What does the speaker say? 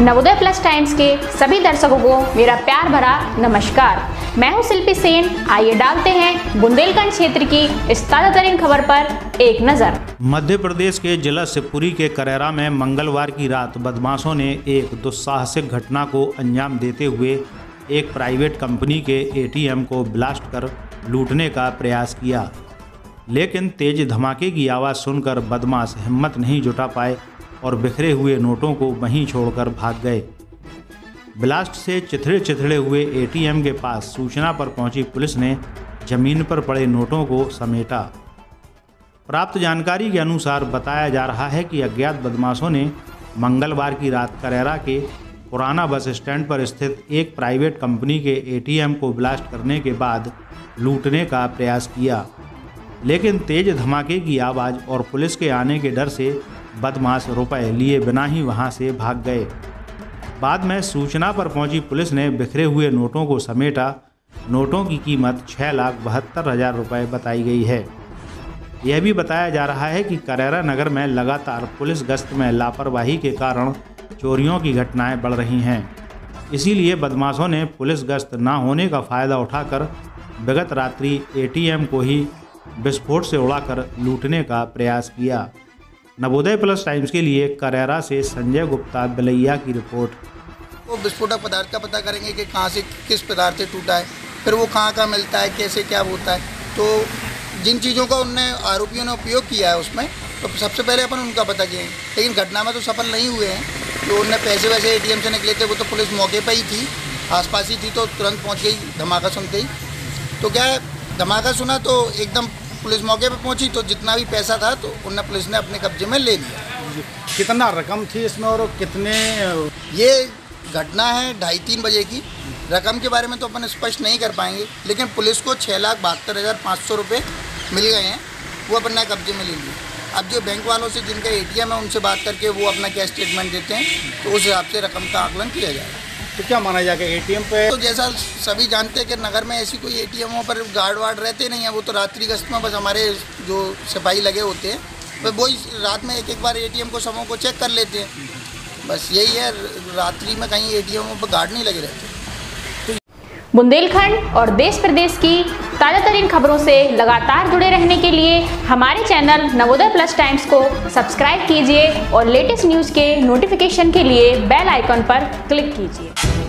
Navodaya plus times के सभी दर्शकों को मेरा प्यार भरा नमस्कार। मैं हूँ शिल्पी सेन। आइए डालते हैं बुंदेलखंड क्षेत्र की इस ताज़ा तरीन खबर पर एक नज़र। मध्य प्रदेश के जिला शिवपुरी के करेरा में मंगलवार की रात बदमाशों ने एक दुस्साहसिक घटना को अंजाम देते हुए एक प्राइवेट कंपनी के एटीएम को ब्लास्ट कर लूटने का प्रयास किया। लेकिन तेज धमाके की आवाज़ सुनकर बदमाश हिम्मत नहीं जुटा पाए। और बिखरे हुए नोटों को वहीं छोड़कर भाग गए। ब्लास्ट से चिथड़े चिथड़े हुए एटीएम के पास सूचना पर पहुँची पुलिस ने ज़मीन पर पड़े नोटों को समेटा। प्राप्त जानकारी के अनुसार बताया जा रहा है कि अज्ञात बदमाशों ने मंगलवार की रात करेरा के पुराना बस स्टैंड पर स्थित एक प्राइवेट कंपनी के एटीएम को ब्लास्ट करने के बाद लूटने का प्रयास किया। लेकिन तेज धमाके की आवाज़ और पुलिस के आने के डर से बदमाश रुपए लिए बिना ही वहाँ से भाग गए। बाद में सूचना पर पहुँची पुलिस ने बिखरे हुए नोटों को समेटा। नोटों की कीमत छः लाख बहत्तर हज़ार रुपये बताई गई है। यह भी बताया जा रहा है कि करेरा नगर में लगातार पुलिस गश्त में लापरवाही के कारण चोरियों की घटनाएँ बढ़ रही हैं। इसीलिए बदमाशों ने पुलिस गश्त ना होने का फ़ायदा उठाकर विगत रात्रि एटीएम को ही विस्फोट से उड़ाकर लूटने का प्रयास किया। नवोदय प्लस टाइम्स के लिए करेरा से संजय गुप्ता बलैया की रिपोर्ट। वो विस्फोटक पदार्थ का पता करेंगे कि कहाँ से किस पदार्थ से टूटा है, फिर वो कहाँ कहाँ मिलता है, कैसे क्या होता है। तो जिन चीज़ों का उनने आरोपियों ने उपयोग किया है उसमें तो सबसे पहले अपन उनका पता किए। लेकिन घटना में तो सफल नहीं हुए हैं तो उनने पैसे वैसे एटीएम से निकले थे, वो तो पुलिस मौके पर ही थी, आसपास ही थी तो तुरंत पहुँच गई, धमाका सुनते ही। तो क्या है, धमाका सुना तो एकदम पुलिस मौके पर पहुँची तो जितना भी पैसा था तो उनने पुलिस ने अपने कब्जे में ले लिया। कितना रकम थी इसमें और कितने ये घटना है ढाई तीन बजे की। रकम के बारे में तो अपन स्पष्ट नहीं कर पाएँगे लेकिन पुलिस को छः लाख बहत्तर हज़ार पाँच सौ रुपये मिल गए हैं वो अपन ने कब्जे में ले लिए। अब जो बैंक वालों से जिनका एटीएम है उनसे बात करके वो अपना क्या स्टेटमेंट देते हैं तो उस हिसाब से रकम का आकलन किया जाएगा। तो क्या माना जाएगा एटीएम पे? तो जैसा सभी जानते हैं कि नगर में ऐसी कोई एटीएमों पर गार्ड वार्ड रहते नहीं है, वो तो रात्रि गश्त में बस हमारे जो सिपाही लगे होते हैं वह वही रात में एक एक बार एटीएम को समूह को चेक कर लेते हैं। बस यही है, रात्रि में कहीं ए एटीएमों पर गार्ड नहीं लगे रहते। बुंदेलखंड और देश प्रदेश की ताज़ा तरीन खबरों से लगातार जुड़े रहने के लिए हमारे चैनल नवोदय प्लस टाइम्स को सब्सक्राइब कीजिए और लेटेस्ट न्यूज़ के नोटिफिकेशन के लिए बेल आइकॉन पर क्लिक कीजिए।